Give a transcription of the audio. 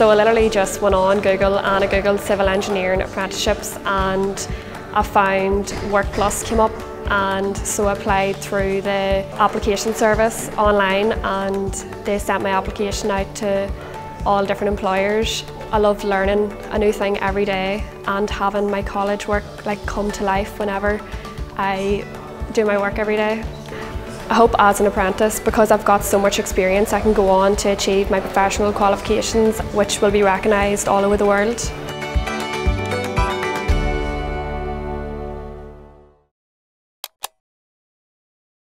So I literally just went on Google and I googled civil engineering apprenticeships and I found Workplus came up and so I applied through the application service online and they sent my application out to all different employers. I love learning a new thing every day and having my college work like come to life whenever I do my work every day. I hope as an apprentice, because I've got so much experience, I can go on to achieve my professional qualifications which will be recognised all over the world.